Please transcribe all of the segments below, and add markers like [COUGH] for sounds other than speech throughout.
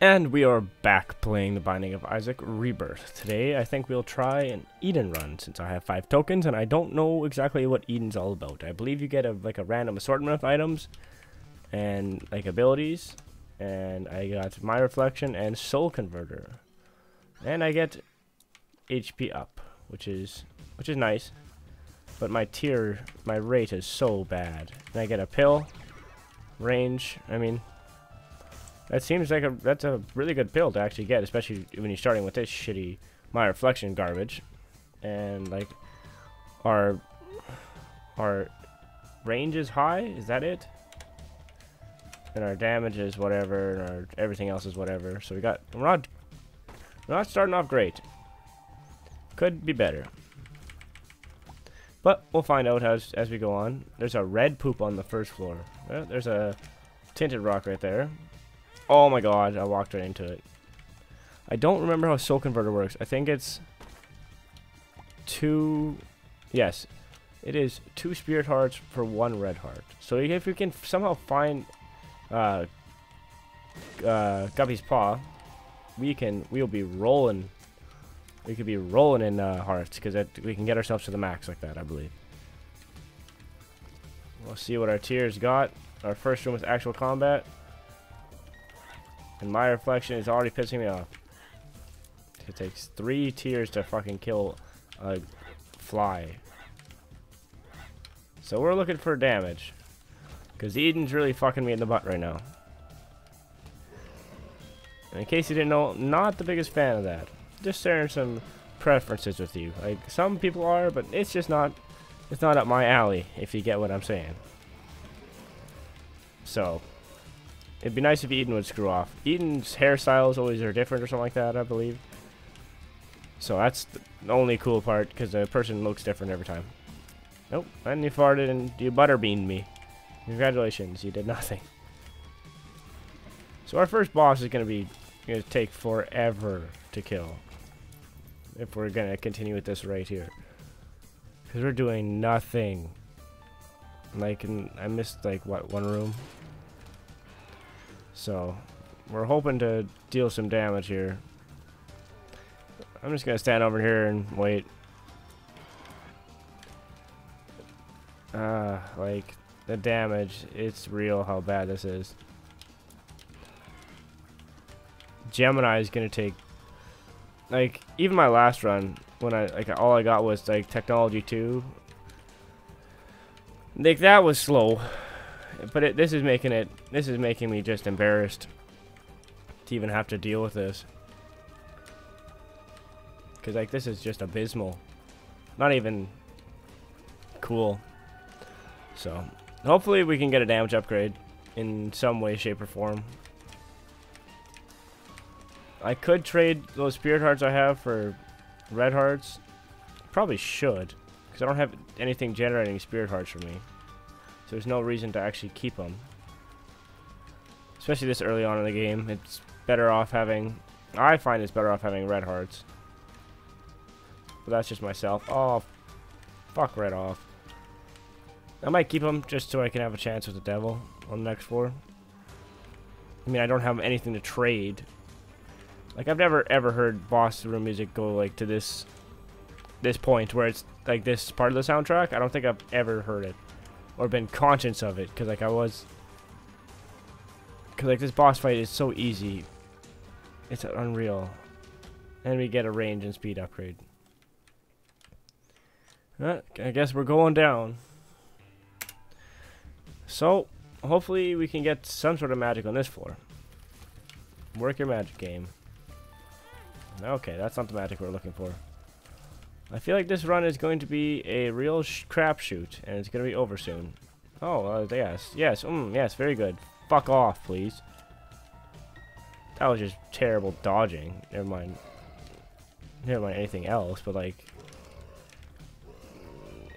And we are back playing The Binding of Isaac Rebirth. Today, I think we'll try an Eden run, since I have five tokens, and I don't know exactly what Eden's all about. I believe you get a like a random assortment of items, and like abilities, and I got My Reflection and Soul Converter. And I get HP up, which is which is nice. But my tear, my rate is so bad. And I get a pill, range, I mean, that seems like a that's a really good pill to actually get, especially when you're starting with this shitty my reflection garbage. And like our our range is high, is that it? And our damage is whatever, and our everything else is whatever. So we got we're not we're not starting off great. Could be better. But we'll find out as as we go on. There's a red poop on the first floor. there's a tinted rock right there. Oh my god, I walked right into it. I don't remember how Soul Converter works. I think it's two... Yes, it is two Spirit Hearts for one Red Heart. So if we can somehow find uh, uh, Guppy's Paw, we can, we'll be rolling. We could be rolling in uh, hearts because we can get ourselves to the max like that, I believe. We'll see what our tears got. Our first room was actual combat. And my reflection is already pissing me off. It takes three tears to fucking kill a fly. So we're looking for damage. Because Eden's really fucking me in the butt right now. And in case you didn't know, not the biggest fan of that. Just sharing some preferences with you. Like, some people are, but it's just not, it's not up my alley, if you get what I'm saying. So, It'd be nice if Eden would screw off. Eden's hairstyles always are different or something like that, I believe. So that's the only cool part, because the person looks different every time. Nope, and you farted and you butterbeaned me. Congratulations, you did nothing. So our first boss is going to be going to take forever to kill. If we're going to continue with this right here. Because we're doing nothing. Like, I missed, like, what, one room? So, we're hoping to deal some damage here. I'm just going to stand over here and wait. Ah, uh, like, the damage, it's real how bad this is. Gemini is going to take, like, even my last run, when I, like, all I got was, like, Technology 2. Like, that was slow. But it, this is making it, this is making me just embarrassed to even have to deal with this. Because, like, this is just abysmal. Not even cool. So, hopefully we can get a damage upgrade in some way, shape, or form. I could trade those spirit hearts I have for red hearts. Probably should. Because I don't have anything generating spirit hearts for me. So there's no reason to actually keep them. Especially this early on in the game. It's better off having... I find it's better off having red hearts. But that's just myself. Oh, fuck right off. I might keep them just so I can have a chance with the devil on the next floor. I mean, I don't have anything to trade. Like, I've never ever heard boss room music go, like, to this this point where it's, like, this part of the soundtrack. I don't think I've ever heard it or been conscious of it because like I was because like this boss fight is so easy. It's unreal. And we get a range and speed upgrade. Uh, I guess we're going down. So hopefully we can get some sort of magic on this floor. Work your magic game. Okay that's not the magic we're looking for. I feel like this run is going to be a real crapshoot, and it's going to be over soon. Oh, uh, yes, yes, mm, yes, very good. Fuck off, please. That was just terrible dodging. Never mind. Never mind anything else, but like...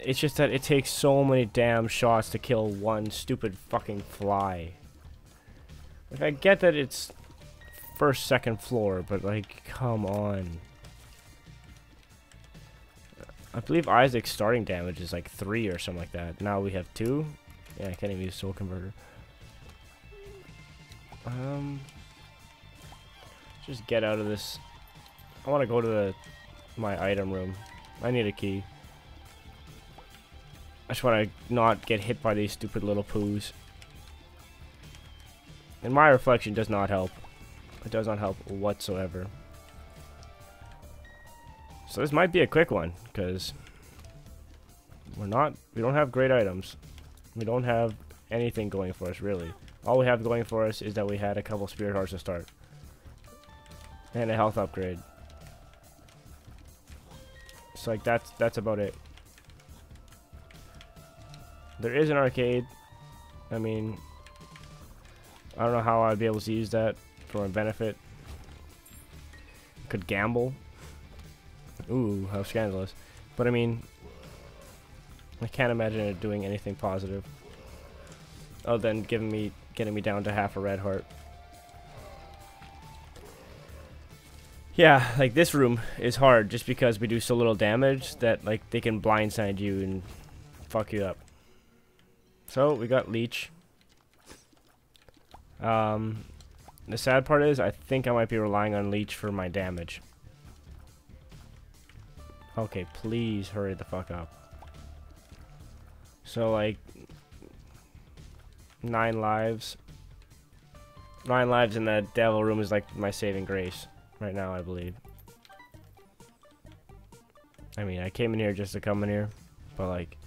It's just that it takes so many damn shots to kill one stupid fucking fly. Like, I get that it's first, second floor, but like, come on. I believe Isaac's starting damage is like 3 or something like that. Now we have 2. Yeah, I can't even use Soul Converter. Um, Just get out of this. I want to go to the my item room. I need a key. I just want to not get hit by these stupid little poos. And my reflection does not help. It does not help whatsoever. So this might be a quick one, because we're not, we don't have great items. We don't have anything going for us, really. All we have going for us is that we had a couple Spirit Hearts to start. And a health upgrade. So like that's that's about it. There is an arcade. I mean, I don't know how I'd be able to use that for a benefit. Could gamble. Ooh, how scandalous. But I mean, I can't imagine it doing anything positive. Other than giving me, getting me down to half a red heart. Yeah, like this room is hard just because we do so little damage that like they can blindside you and fuck you up. So we got leech. Um, the sad part is I think I might be relying on leech for my damage. Okay, please hurry the fuck up. So like nine lives. Nine lives in the devil room is like my saving grace right now, I believe. I mean, I came in here just to come in here, but like,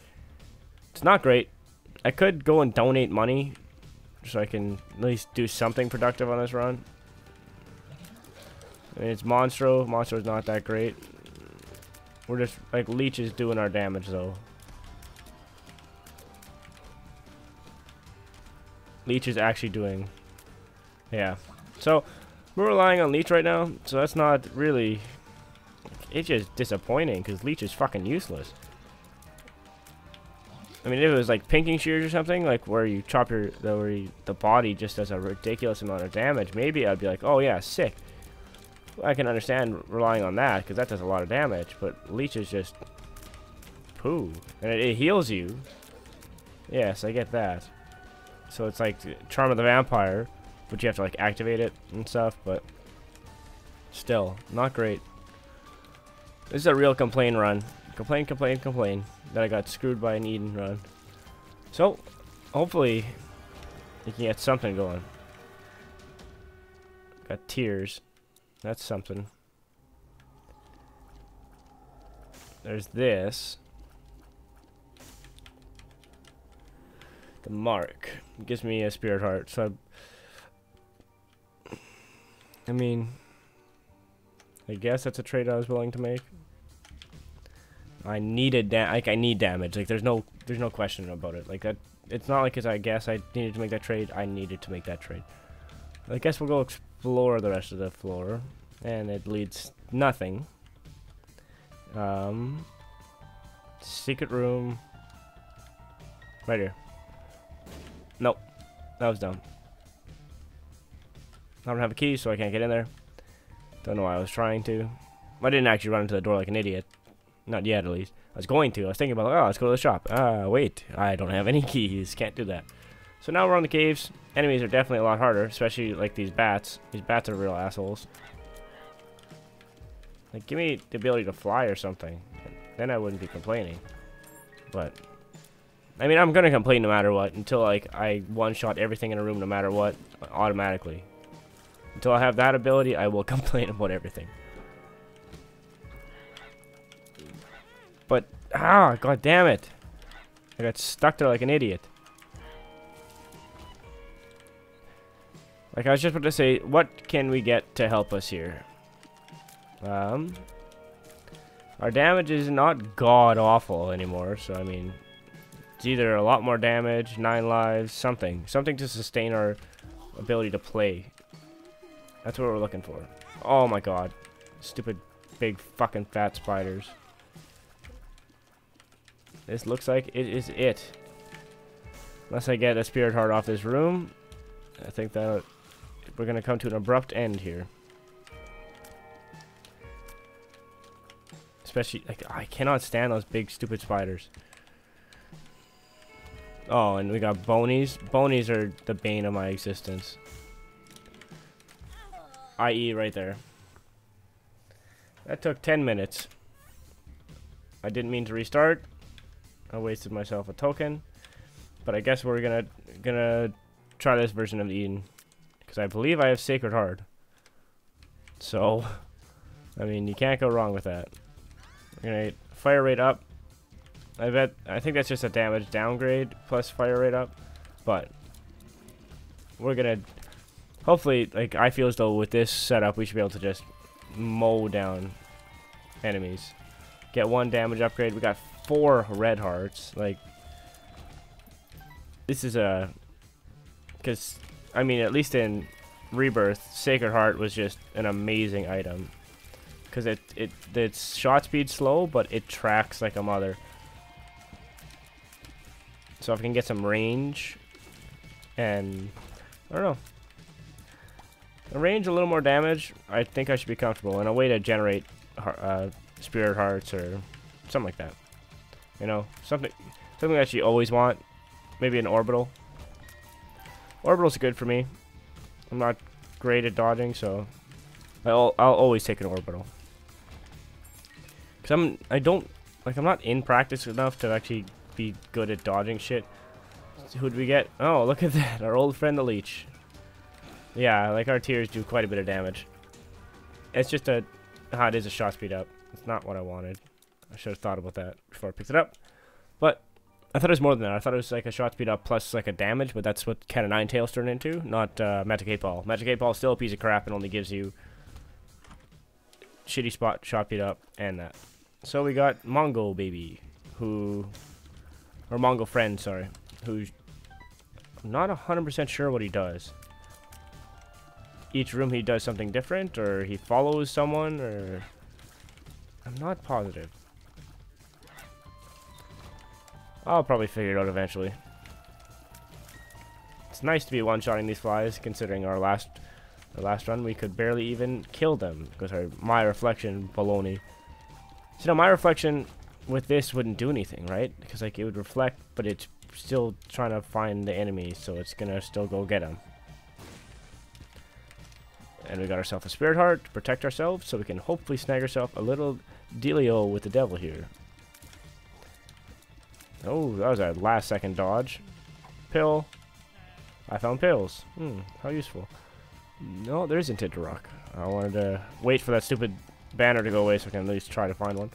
it's not great. I could go and donate money so I can at least do something productive on this run. I mean, it's Monstro. Monstro's not that great. We're just, like, Leech is doing our damage, though. Leech is actually doing... Yeah. So, we're relying on Leech right now, so that's not really... It's just disappointing, because Leech is fucking useless. I mean, if it was like pinking shears or something, like where you chop your the, where you, the body just does a ridiculous amount of damage, maybe I'd be like, oh yeah, sick. I can understand relying on that because that does a lot of damage, but leech is just poo, and it, it heals you. Yes, I get that. So it's like Charm of the Vampire, but you have to like activate it and stuff, but still not great. This is a real complain run. Complain, complain, complain that I got screwed by an Eden run. So, hopefully, you can get something going. Got tears. That's something. There's this. The mark. Gives me a spirit heart. So, I, I mean, I guess that's a trade I was willing to make. I needed da like I need damage. Like there's no there's no question about it. Like that it's not like cause I guess I needed to make that trade. I needed to make that trade. I guess we'll go explore the rest of the floor, and it leads nothing. Um, secret room. Right here. Nope, that was dumb. I don't have a key, so I can't get in there. Don't know why I was trying to. I didn't actually run into the door like an idiot. Not yet, at least. I was going to. I was thinking about, oh, let's go to the shop. Ah, uh, wait. I don't have any [LAUGHS] keys. Can't do that. So now we're on the caves. Enemies are definitely a lot harder, especially like these bats. These bats are real assholes. Like, give me the ability to fly or something. Then I wouldn't be complaining. But, I mean, I'm to complain no matter what until, like, I one-shot everything in a room no matter what, automatically. Until I have that ability, I will [LAUGHS] complain about everything. But, ah, god damn it. I got stuck there like an idiot. Like I was just about to say, what can we get to help us here? Um, our damage is not god awful anymore, so I mean, it's either a lot more damage, nine lives, something, something to sustain our ability to play. That's what we're looking for. Oh my god, stupid big fucking fat spiders. This looks like it is it. Unless I get a spirit heart off this room, I think that we're going to come to an abrupt end here. Especially, like, I cannot stand those big stupid spiders. Oh, and we got bonies. Bonies are the bane of my existence. IE right there. That took 10 minutes. I didn't mean to restart. I wasted myself a token. But I guess we're gonna gonna try this version of Eden. Because I believe I have Sacred Heart. So, [LAUGHS] I mean, you can't go wrong with that. We're gonna fire rate up. I bet, I think that's just a damage downgrade plus fire rate up. But, we're gonna, hopefully, like, I feel as though with this setup, we should be able to just mow down enemies. Get one damage upgrade. We got four red hearts. Like, this is a, because, I mean, at least in Rebirth, Sacred Heart was just an amazing item. Because it, it, its shot speed slow, but it tracks like a mother. So if I can get some range, and, I don't know. A range, a little more damage, I think I should be comfortable. And a way to generate uh, spirit hearts or something like that. You know, something something that you always want. Maybe an orbital. Orbital's good for me. I'm not great at dodging, so I'll I'll always take an orbital. Cause I'm I don't like I'm not in practice enough to actually be good at dodging shit. Who'd we get? Oh, look at that, our old friend the leech. Yeah, like our tears do quite a bit of damage. It's just a how it is a shot speed up. It's not what I wanted. I should have thought about that before I picked it up. But I thought it was more than that. I thought it was like a shot speed up plus like a damage, but that's what Cat of Nine Tails turned into, not uh, Magic 8 Ball. Magic 8 Ball is still a piece of crap and only gives you shitty spot shot speed up and that. So we got Mongo Baby, who, or Mongo Friend, sorry, who's not 100% sure what he does. Each room he does something different, or he follows someone, or... I'm not positive. I'll probably figure it out eventually. It's nice to be one-shotting these flies, considering our last our last run we could barely even kill them because our my reflection baloney. So now my reflection with this wouldn't do anything, right? Because like it would reflect, but it's still trying to find the enemy, so it's gonna still go get him. And we got ourselves a spirit heart to protect ourselves, so we can hopefully snag ourselves a little dealio with the devil here. Oh, that was a last second dodge. Pill. I found pills. Hmm, how useful. No, there isn't a rock. I wanted to wait for that stupid banner to go away so I can at least try to find one.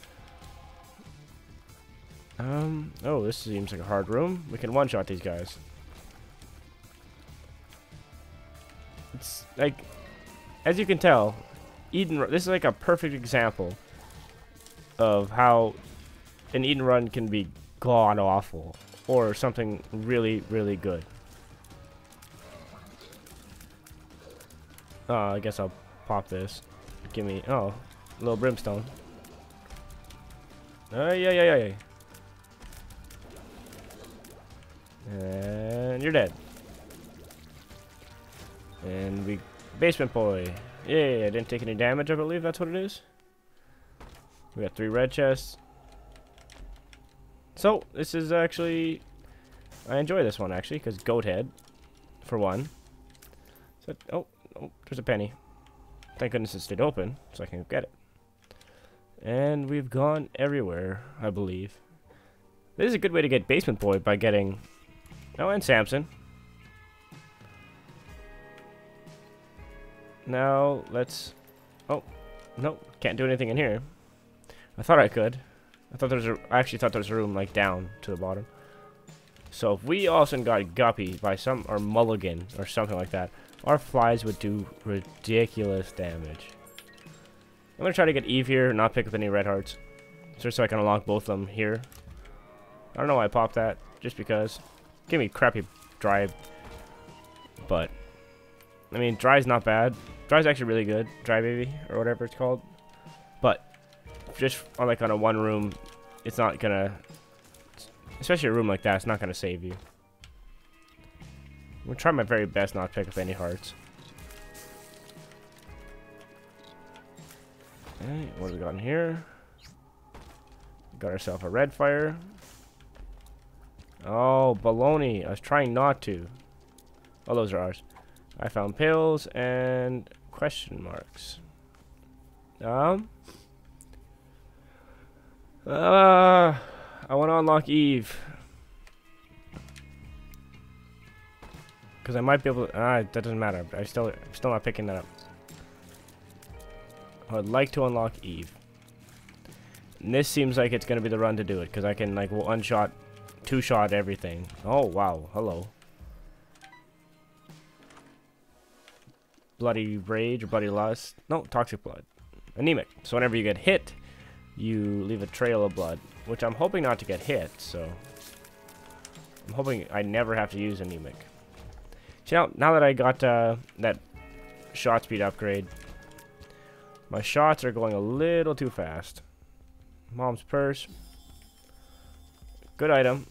Um, oh, this seems like a hard room. We can one-shot these guys. It's like, as you can tell, Eden, this is like a perfect example of how an Eden run can be god awful or something really, really good. Uh, I guess I'll pop this. Give me, oh, a little brimstone. Uh, yeah, yeah, yeah, And you're dead. And we, basement boy. Yeah, I didn't take any damage, I believe that's what it is. We got three red chests. So, this is actually... I enjoy this one, actually, because goat head, for one. So, oh, oh, there's a penny. Thank goodness it stayed open, so I can get it. And we've gone everywhere, I believe. This is a good way to get Basement Boy by getting... Oh, and Samson. Now, let's... Oh, no, can't do anything in here. I thought I could. I thought there was a, I actually thought there was a room like down to the bottom. So if we also got Guppy by some, or Mulligan, or something like that, our flies would do ridiculous damage. I'm gonna try to get Eve here, not pick up any red hearts. Just so I can unlock both of them here. I don't know why I popped that, just because. Give me crappy dry, but, I mean, dry's not bad. Dry's actually really good, dry baby, or whatever it's called. But, just on like on a one room, it's not gonna, especially a room like that, it's not gonna save you. I'm gonna try my very best not to pick up any hearts. Okay, what have we got in here? Got ourselves a red fire. Oh, baloney. I was trying not to. Oh, those are ours. I found pills and question marks. Um. Uh, I want to unlock Eve. Because I might be able to... Ah, that doesn't matter. But I still, I'm still not picking that up. I would like to unlock Eve. And this seems like it's going to be the run to do it. Because I can, like, one-shot, two-shot everything. Oh, wow. Hello. Bloody Rage or Bloody Lust. No, Toxic Blood. Anemic. So whenever you get hit, you leave a trail of blood. Which I'm hoping not to get hit, so... I'm hoping I never have to use Anemic. See, now, now that I got uh, that shot speed upgrade, my shots are going a little too fast. Mom's purse. Good item.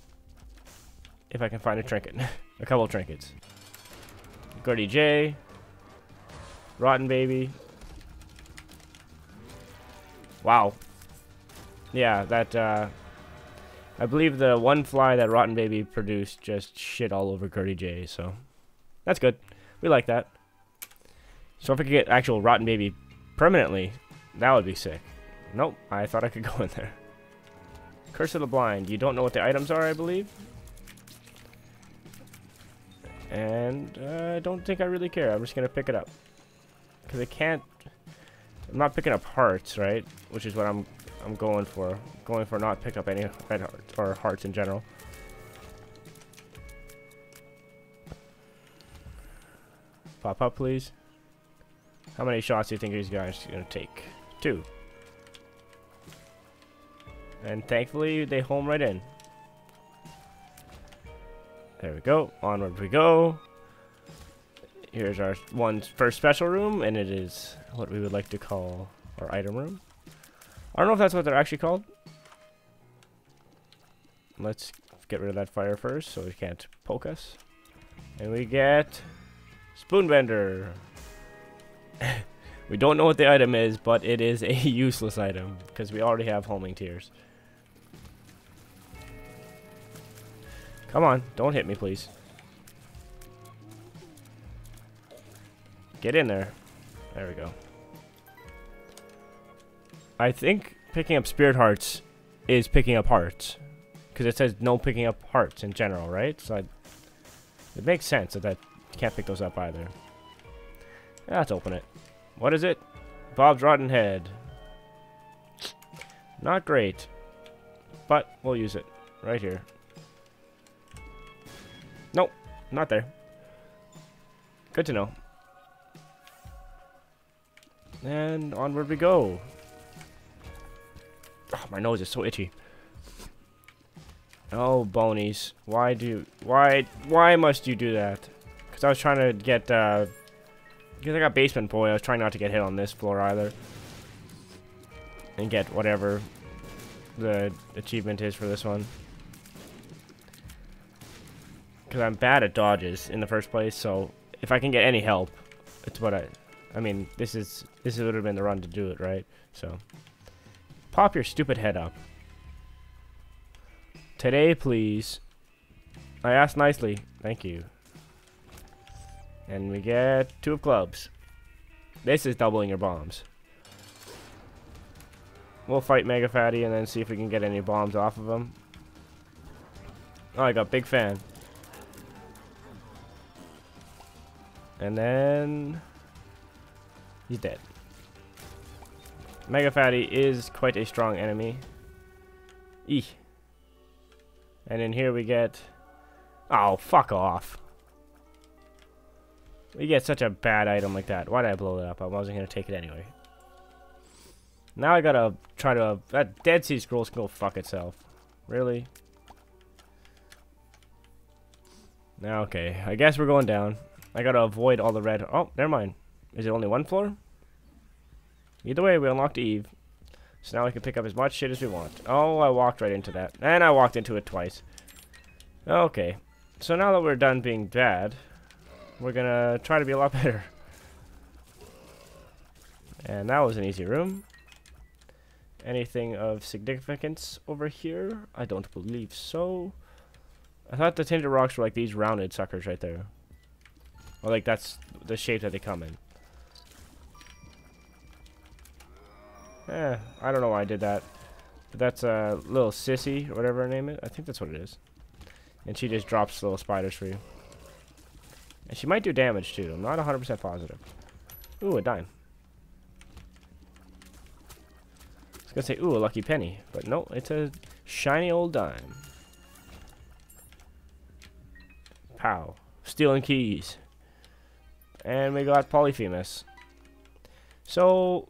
If I can find a trinket. [LAUGHS] a couple trinkets. Gurdy J. Rotten Baby. Wow. Yeah, that, uh... I believe the one fly that Rotten Baby produced just shit all over Gurdy J, so... That's good. We like that. So if I could get actual Rotten Baby permanently, that would be sick. Nope, I thought I could [LAUGHS] go in there. Curse of the Blind. You don't know what the items are, I believe? And uh, I don't think I really care. I'm just going to pick it up. Because I can't... I'm not picking up hearts, right? Which is what I'm I'm going for. Going for not pick up any red hearts, or hearts in general. Pop up, please. How many shots do you think these guys are going to take? Two. And thankfully, they home right in. There we go. Onward we go. Here's our one first special room, and it is what we would like to call our item room. I don't know if that's what they're actually called. Let's get rid of that fire first so it can't poke us. And we get Spoonbender. [LAUGHS] we don't know what the item is, but it is a [LAUGHS] useless item because we already have homing tears. Come on, don't hit me, please. Get in there. There we go. I think picking up spirit hearts is picking up hearts. Because it says no picking up hearts in general, right? So I, it makes sense that, you can't pick those up either. Yeah, let's open it. What is it? Bob's Rotten Head. Not great. But we'll use it. Right here. Nope. Not there. Good to know. And onward we go. Oh, my nose is so itchy. Oh, bonies. Why do... Why... Why must you do that? Because I was trying to get, uh... Because I got Basement Boy, I was trying not to get hit on this floor either. And get whatever the achievement is for this one. Because I'm bad at dodges in the first place, so if I can get any help, it's what I... I mean, this is this would have been the run to do it, right? So, pop your stupid head up. Today, please. I asked nicely. Thank you. And we get two of clubs. This is doubling your bombs. We'll fight Mega Fatty and then see if we can get any bombs off of him. Oh, I got Big Fan. And then... He's dead. Mega Fatty is quite a strong enemy. Eeh. And in here we get... Oh, fuck off. We get such a bad item like that. Why did I blow it up? I wasn't going to take it anyway. Now I gotta try to... That Dead Sea Scrolls can go fuck itself. Really? Now, okay. I guess we're going down. I gotta avoid all the red... Oh, never mind. Is it only one floor? Either way, we unlocked Eve. So now we can pick up as much shit as we want. Oh, I walked right into that. And I walked into it twice. Okay. So now that we're done being bad, we're gonna try to be a lot [LAUGHS] better. And that was an easy room. Anything of significance over here? I don't believe so. I thought the tinted rocks were like these rounded suckers right there. Or like that's the shape that they come in. Eh, I don't know why I did that. But that's a uh, little sissy, or whatever her name is. I think that's what it is. And she just drops little spiders for you. And she might do damage too. I'm not 100% positive. Ooh, a dime. I was gonna say, ooh, a lucky penny. But no, it's a shiny old dime. Pow. Stealing keys. And we got Polyphemus. So,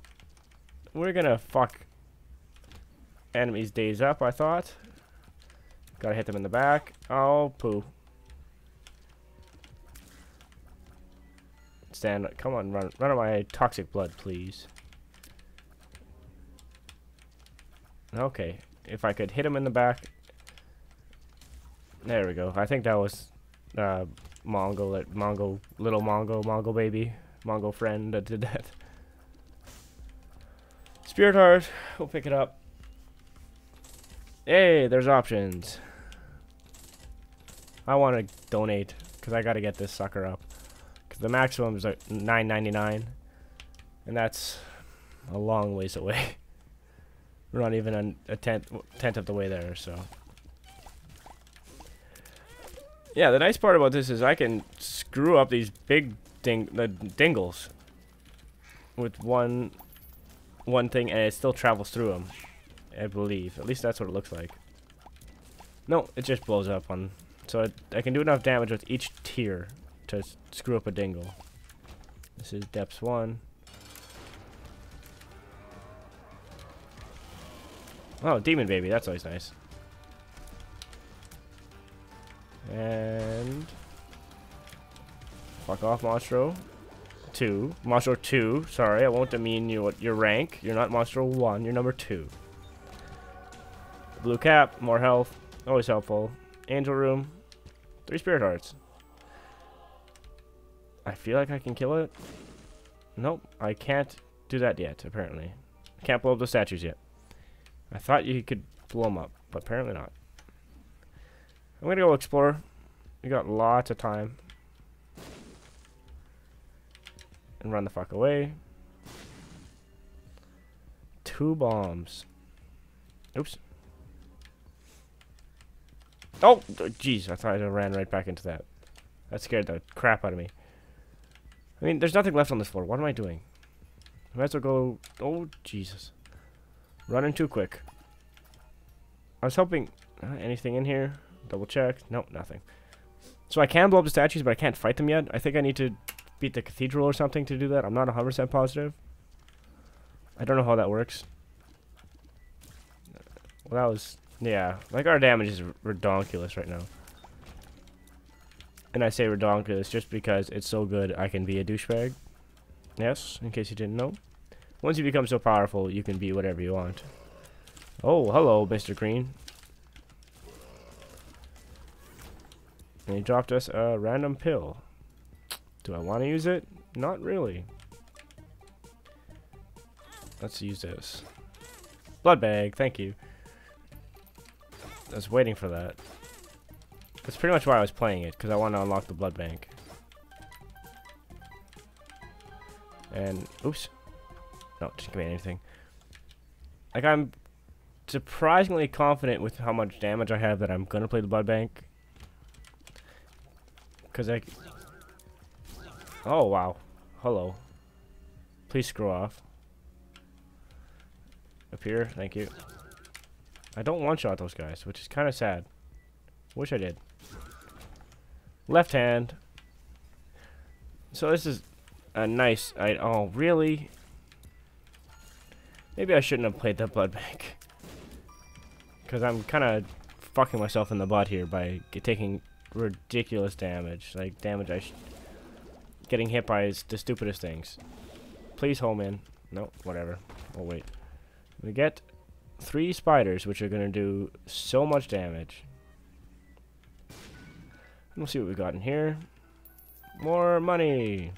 we're gonna fuck enemies' days up, I thought. Gotta hit them in the back. Oh, poo. Stand, come on, run, run on my toxic blood, please. Okay, if I could hit him in the back. There we go. I think that was uh, Mongo, Mongo, little Mongo, Mongo baby, Mongo friend that did that. Spirit Heart, we'll pick it up. Hey, there's options. I want to donate because I got to get this sucker up. Because the maximum is like 9.99, and that's a long ways away. [LAUGHS] We're not even a tenth tenth of the way there, so. Yeah, the nice part about this is I can screw up these big ding the dingles with one one thing, and it still travels through them. I believe. At least that's what it looks like. No, it just blows up on... So it, I can do enough damage with each tear to screw up a dingle. This is depths 1. Oh, Demon Baby. That's always nice. And... Fuck off, Monstro. 2. Monstro 2. Sorry, I won't demean you your rank. You're not Monstro 1. You're number 2. Blue cap, more health, always helpful. Angel room, three spirit hearts. I feel like I can kill it. Nope, I can't do that yet, apparently. Can't blow up the statues yet. I thought you could blow them up, but apparently not. I'm gonna go explore. We got lots of time. And run the fuck away. Two bombs. Oops. Oh, jeez, I thought I ran right back into that. That scared the crap out of me. I mean, there's nothing left on this floor. What am I doing? I might as well go... Oh, Jesus. Running too quick. I was hoping... Uh, anything in here? Double check. Nope, nothing. So I can blow up the statues, but I can't fight them yet. I think I need to beat the cathedral or something to do that. I'm not 100% positive. I don't know how that works. Well, that was yeah, like our damage is redonkulous right now. And I say redonkulous just because it's so good I can be a douchebag. Yes, in case you didn't know. Once you become so powerful, you can be whatever you want. Oh, hello, Mr. Green. And he dropped us a random pill. Do I want to use it? Not really. Let's use this. Blood bag, thank you. I was waiting for that. That's pretty much why I was playing it, because I want to unlock the blood bank. And, oops. No, just give me anything. Like, I'm surprisingly confident with how much damage I have that I'm going to play the blood bank. Because I... Oh, wow. Hello. Please screw off. Up here, thank you. I don't one-shot those guys, which is kind of sad. Wish I did. Left hand. So this is a nice... I, oh, really? Maybe I shouldn't have played the blood bank. Because I'm kind of fucking myself in the butt here by taking ridiculous damage. Like, damage I... Getting hit by is the stupidest things. Please home in. No, whatever. Oh, wait. We get three spiders, which are going to do so much damage. We'll see what we got in here. More money.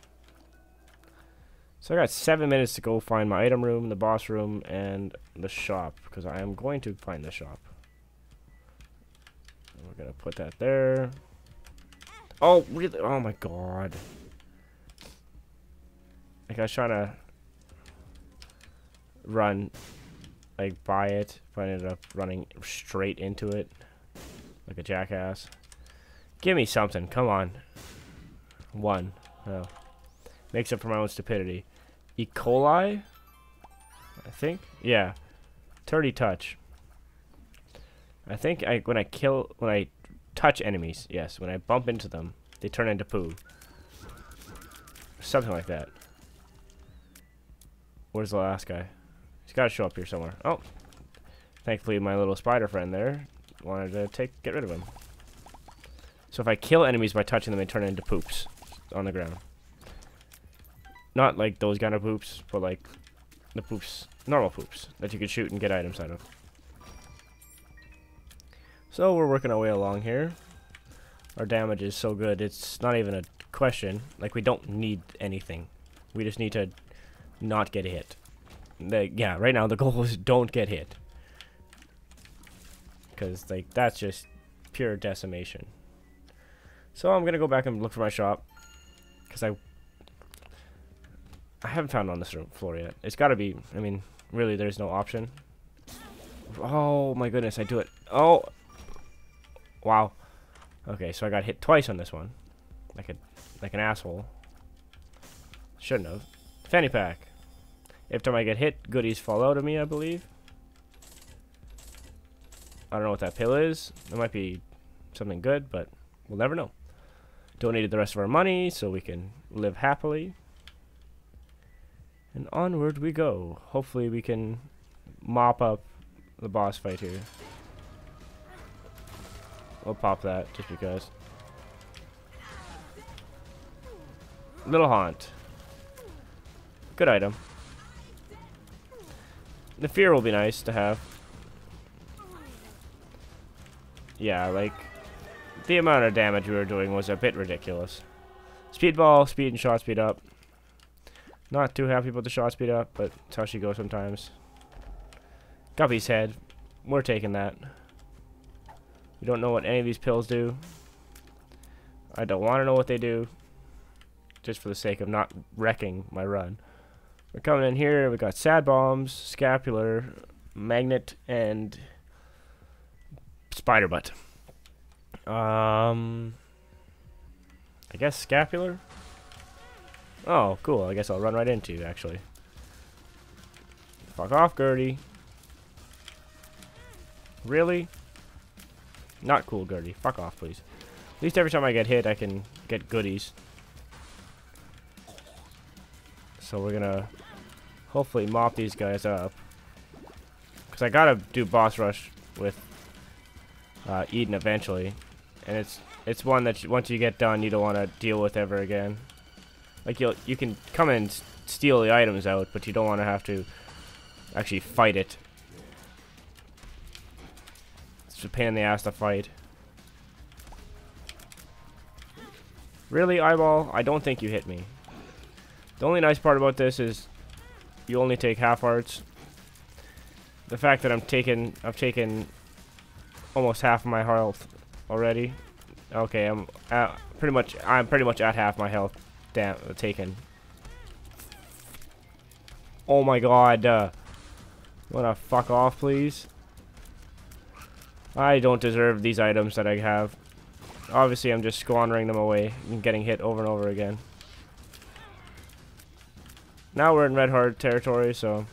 So I got seven minutes to go find my item room, the boss room, and the shop, because I am going to find the shop. we're going to put that there. Oh, really? Oh my god. Like I was trying to run like by it, but I ended up running straight into it like a jackass. Give me something, come on. One. Oh. Makes up for my own stupidity. E. coli? I think? Yeah. Turdy touch. I think I when I kill when I touch enemies, yes, when I bump into them, they turn into poo. Something like that. Where's the last guy? He's got to show up here somewhere. Oh, thankfully my little spider friend there wanted to take get rid of him. So if I kill enemies by touching them, they turn into poops on the ground. Not like those kind of poops, but like the poops, normal poops that you can shoot and get items out of. So we're working our way along here. Our damage is so good, it's not even a question. Like, we don't need anything. We just need to not get hit. Yeah, right now the [LAUGHS] goal is don't get hit. Because, like, that's just pure decimation. So I'm going to go back and look for my shop. Because I... I haven't found on this floor yet. It's got to be... I mean, really, there's no option. Oh, my goodness, I do it. Oh! Wow. Okay, so I got hit twice on this one. Like a like an asshole. Shouldn't have. Fanny pack. Every time I get hit, goodies fall out of me, I believe. I don't know what that pill is. It might be something good, but we'll never know. Donated the rest of our money so we can live happily. And onward we go. Hopefully we can mop up the boss fight here. We'll pop that just because. Little Haunt. Good item. The Fear will be nice to have. Yeah, like, the amount of damage we were doing was a bit ridiculous. Speedball, speed and shot speed up. Not too happy about the shot speed up, but it's how she goes sometimes. Guppy's head. We're taking that. We don't know what any of these pills do. I don't want to know what they do. Just for the sake of not wrecking my run. We're coming in here. We got sad bombs, scapular, magnet, and spider butt. Um, I guess scapular. Oh, cool. I guess I'll run right into you, actually. Fuck off, Gurdy. Really? Not cool, Gurdy. Fuck off, please. At least every time I get hit, I can get goodies. So we're gonna hopefully mop these guys up. Because I gotta do boss rush with uh, Eden eventually. And it's it's one that you, once you get done, you don't want to deal with ever again. Like, you you can come and steal the items out, but you don't want to have to actually fight it it's a pain in the ass to fight. Really, Eyeball? I don't think you hit me. The only nice part about this is you only take half hearts. The fact that I'm taking, I've taken almost half of my health already. Okay, I'm at, pretty much, I'm pretty much at half my health damn, taken. Oh my god, uh, wanna fuck off, please? I don't deserve these items that I have. Obviously, I'm just squandering them away and getting hit over and over again. Now we're in red heart territory, so...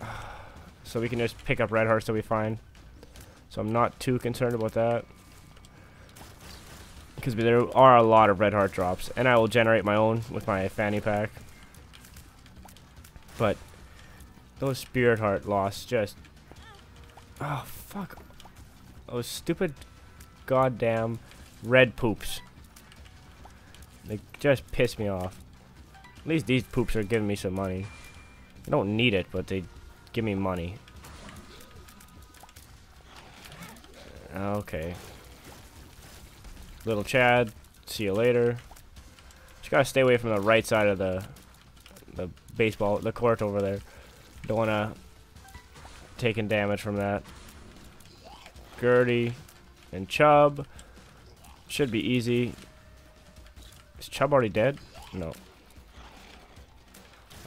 [SIGHS] So we can just pick up red hearts that we find. So I'm not too concerned about that. Because there are a lot of red heart drops. And I will generate my own with my fanny pack. But those spirit heart loss just... Oh, fuck. Those stupid goddamn red poops. They just piss me off. At least these poops are giving me some money. I don't need it, but they give me money. Okay. Little Chad, see you later. Just gotta stay away from the right side of the the baseball, the court over there. Don't want to taking damage from that. Gurdy and Chub. Should be easy. Is Chub already dead? No.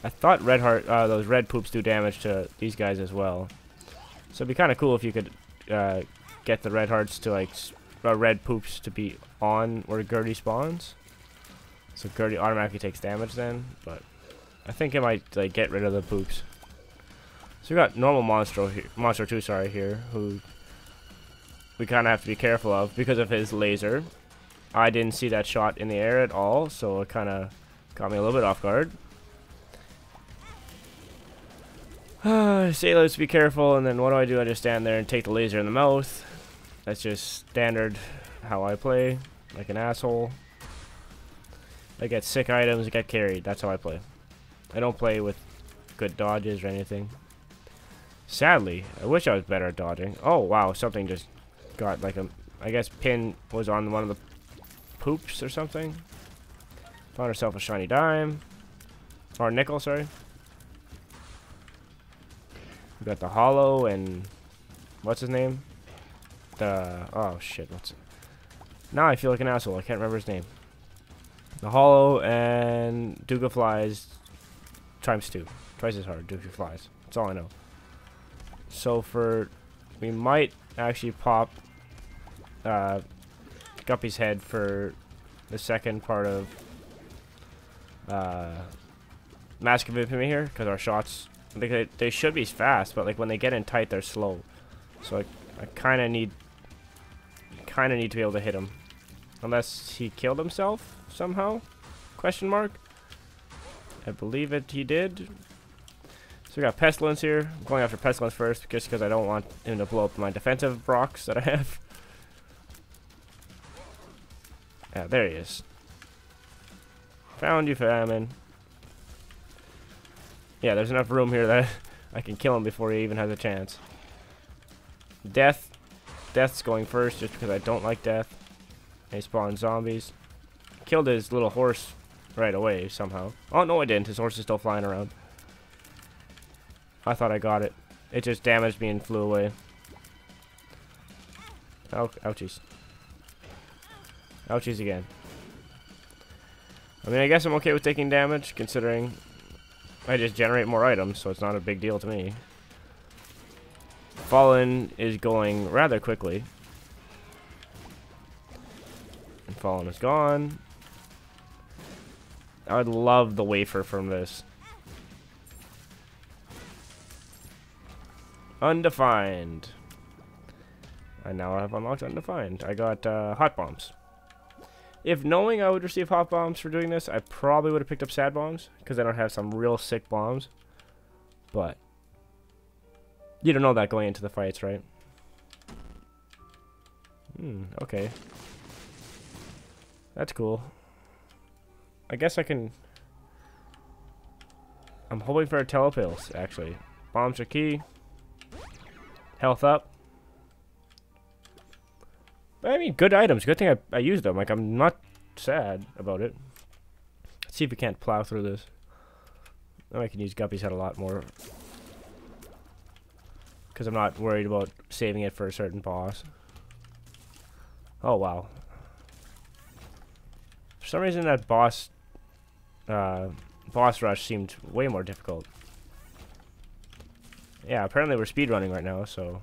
I thought red heart, uh, those red poops do damage to these guys as well. So it'd be kind of cool if you could uh, get the red hearts to like uh, red poops to be on where Gurdy spawns. So Gurdy automatically takes damage then, but I think it might like get rid of the poops. So we got normal monster here, monster two, sorry here, who we kind of have to be careful of because of his laser. I didn't see that shot in the air at all, so it kind of caught me a little bit off guard. [SIGHS] Say let's be careful, and then what do I do? I just stand there and take the laser in the mouth. That's just standard how I play, like an asshole. I get sick items, I get carried. That's how I play. I don't play with good dodges or anything. Sadly, I wish I was better at dodging. Oh, wow, something just got like a... I guess Pin was on one of the poops or something. Found herself a shiny dime. Or a nickel, sorry. We got the hollow and... What's his name? The... Oh, shit, what's? Now I feel like an asshole. I can't remember his name. The hollow and Duke of Flies times two. Twice as hard, Duke of Flies. That's all I know. So for... We might actually pop uh, Guppy's head for the second part of uh, Mask of Infamy here, because our shots, they, they should be fast, but like when they get in tight, they're slow. So I, I kind of need, kind of need to be able to hit him. Unless he killed himself somehow? Question mark? I believe it he did. So we got Pestilence here. I'm going after Pestilence first, just because I don't want him to blow up my defensive rocks that I have. [LAUGHS] Yeah, there he is. Found you, famine. Yeah, there's enough room here that [LAUGHS] I can kill him before he even has a chance. Death. Death's going first, just because I don't like death. He spawned zombies. Killed his little horse right away, somehow. Oh, no, I didn't. His horse is still flying around. I thought I got it. It just damaged me and flew away. Oh, ouchies. Ouchies again. I mean, I guess I'm okay with taking damage, considering I just generate more items, so it's not a big deal to me. Fallen is going rather quickly. And Fallen is gone. I would love the wafer from this. Undefined. And now I have unlocked Undefined. I got uh, Hot Bombs. If knowing I would receive Hot Bombs for doing this, I probably would have picked up Sad Bombs. Because I don't have some real sick bombs. But. You don't know that going into the fights, right? Hmm, okay. That's cool. I guess I can... I'm hoping for a telepills, actually. Bombs are key. Health up. I mean, good items. Good thing I, I used them. Like, I'm not sad about it. Let's see if we can't plow through this. I can use Guppy's head a lot more. Because I'm not worried about saving it for a certain boss. Oh, wow. For some reason, that boss... Uh, boss rush seemed way more difficult. Yeah, apparently we're speedrunning right now, so...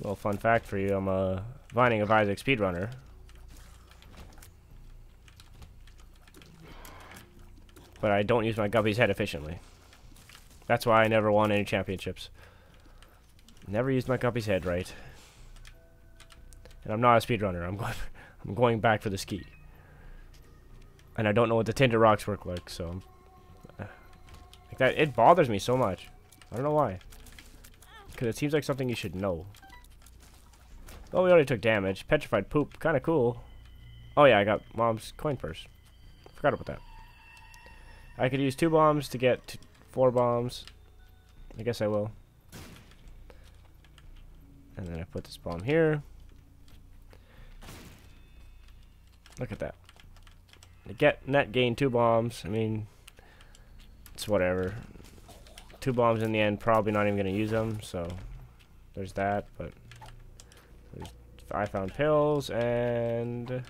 Little fun fact for you, I'm a Binding of Isaac speedrunner. But I don't use my Guppy's head efficiently. That's why I never won any championships. Never used my Guppy's head right. And I'm not a speedrunner. I'm [LAUGHS] going I'm going back for the ski. And I don't know what the tinted rocks work like, so uh, like that it bothers me so much. I don't know why. Cuz it seems like something you should know. Oh, we already took damage. Petrified poop. Kind of cool. Oh, yeah, I got mom's coin purse. Forgot about that. I could use two bombs to get four bombs. I guess I will. And then I put this bomb here. Look at that. I get net gain two bombs. I mean, it's whatever. Two bombs in the end, probably not even going to use them, so there's that, but I found pills and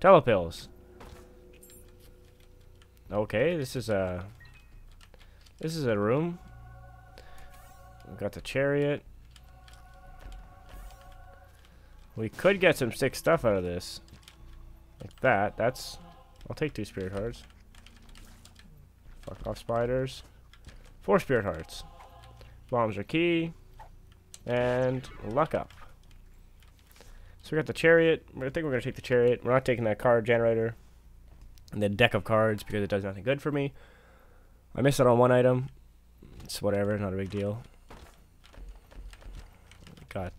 telepills. Okay, this is a This is a room. We've got the chariot. We could get some sick stuff out of this. Like that. That's... I'll take two spirit hearts. Fuck off spiders. Four spirit hearts. Bombs are key. And luck up. So we got the chariot. I think we're going to take the chariot. We're not taking that card generator. And the deck of cards because it does nothing good for me. I missed out on one item. It's whatever, not a big deal. Got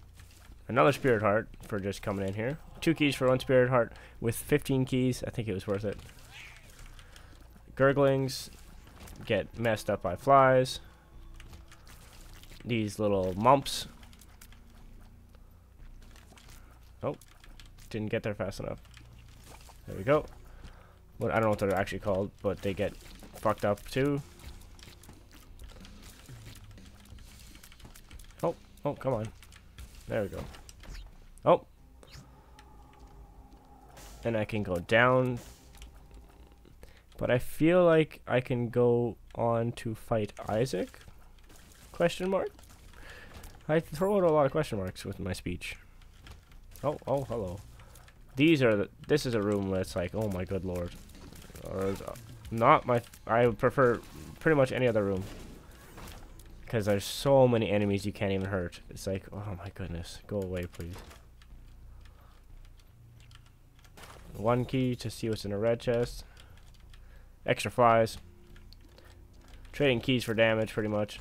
another spirit heart for just coming in here. Two keys for one spirit heart with 15 keys. I think it was worth it. Gurglings get messed up by flies. These little mumps. Oh, didn't get there fast enough. There we go. Well, I don't know what they're actually called, but they get fucked up too. Oh, oh, come on. There we go. Oh. And I can go down. But I feel like I can go on to fight Isaac? Question mark? I throw out a lot of question marks with my speech. Oh, oh, hello. These are the, this is a room where it's like, oh my good lord. Or not my, I prefer pretty much any other room. Because there's so many enemies you can't even hurt. It's like, oh my goodness. Go away, please. One key to see what's in a red chest. Extra flies. Trading keys for damage, pretty much.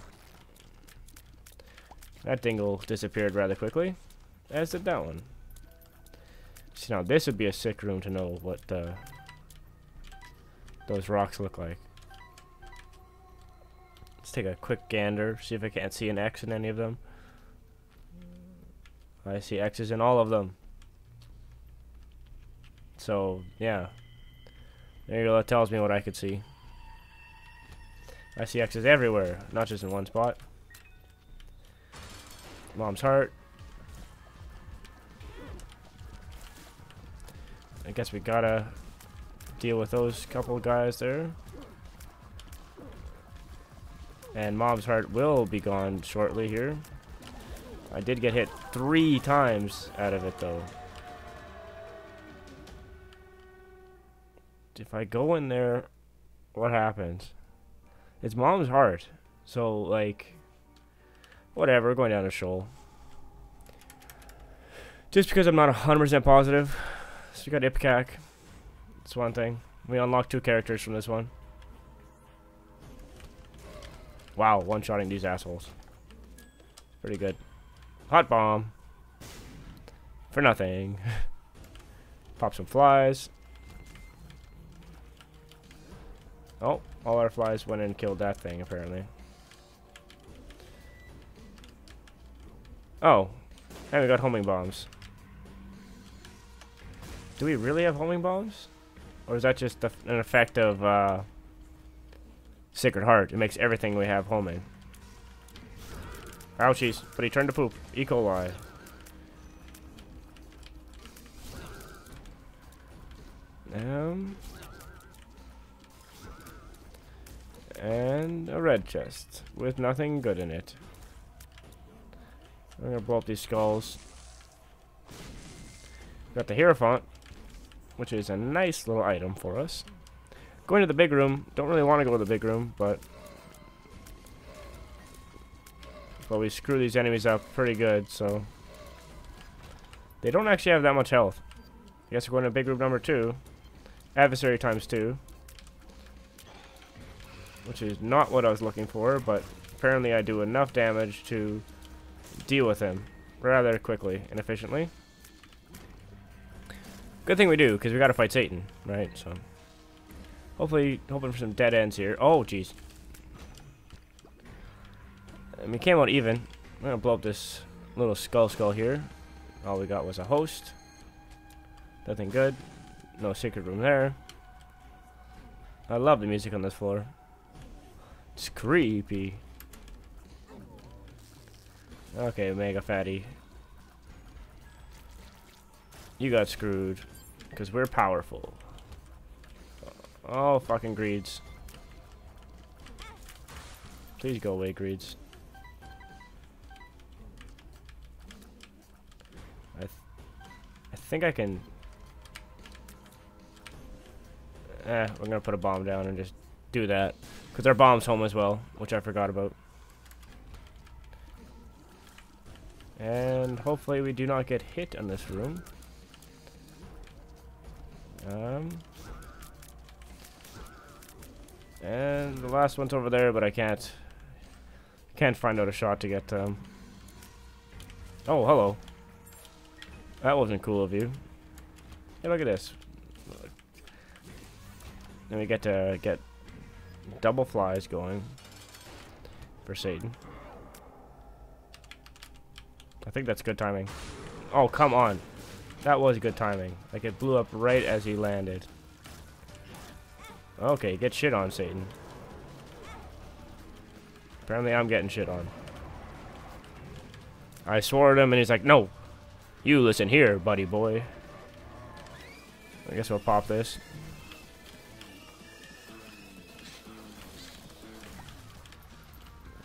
That dingle disappeared rather quickly. As did that one. See, now this would be a sick room to know what uh, those rocks look like. Let's take a quick gander, see if I can't see an X in any of them. I see X's in all of them. So, yeah. There you go, that tells me what I could see. I see X's everywhere, not just in one spot. Mom's heart. I guess we gotta deal with those couple guys there. And Mom's heart will be gone shortly here. I did get hit three times out of it though. If I go in there, what happens? It's Mom's heart. So, like, whatever, going down a shoal. Just because I'm not 100% positive. So we got Ipecac. That's one thing. We unlocked two characters from this one. Wow, one-shotting these assholes. Pretty good. Hot bomb. For nothing. [LAUGHS] Pop some flies. Oh, all our flies went and killed that thing, apparently. Oh, and we got homing bombs. Do we really have homing bombs? Or is that just an effect of, uh... Sacred Heart. It makes everything we have homing. Ouchies. But he turned to poop. E. coli. Um... And a red chest with nothing good in it. I'm gonna blow up these skulls. Got the Hierophant, which is a nice little item for us. Going to the big room. Don't really want to go to the big room, but... But we screw these enemies up pretty good, so... They don't actually have that much health. I guess we're going to big room number two. Adversary times two. Which is not what I was looking for, but apparently I do enough damage to deal with him rather quickly and efficiently. Good thing we do, because we gotta fight Satan, right? So... Hopefully, hoping for some dead ends here. Oh, jeez. I mean, came out even. I'm gonna blow up this little skull skull here. All we got was a host. Nothing good. No secret room there. I love the music on this floor. It's creepy. Okay, Mega Fatty. You got screwed. Because we're powerful. Oh, fucking greeds. Please go away, greeds. I, th I think I can... Eh, we're gonna put a bomb down and just do that. Because our bomb's home as well, which I forgot about. And hopefully we do not get hit in this room. Um, and the last one's over there, but I can't can't find out a shot to get him. Oh, hello. That wasn't cool of you. Hey, look at this. Then we get to get double flies going for Satan. I think that's good timing. Oh, come on. That was good timing. Like, it blew up right as he landed. Okay, get shit on, Satan. Apparently I'm getting shit on. I swore at him and he's like, no. You listen here, buddy boy. I guess we'll pop this.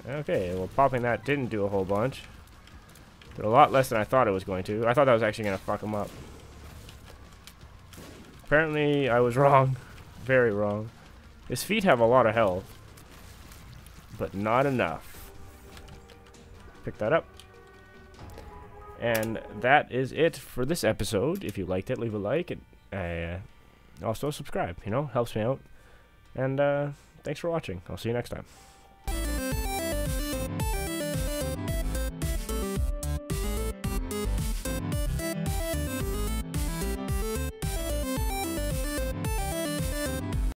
Okay, well popping that didn't do a whole bunch. But a lot less than I thought it was going to. I thought that was actually going to fuck him up. Apparently, I was [LAUGHS] wrong. Very wrong. His feet have a lot of health. But not enough. Pick that up. And that is it for this episode. If you liked it, leave a like. And uh, also subscribe. You know, helps me out. And uh, thanks for watching. I'll see you next time.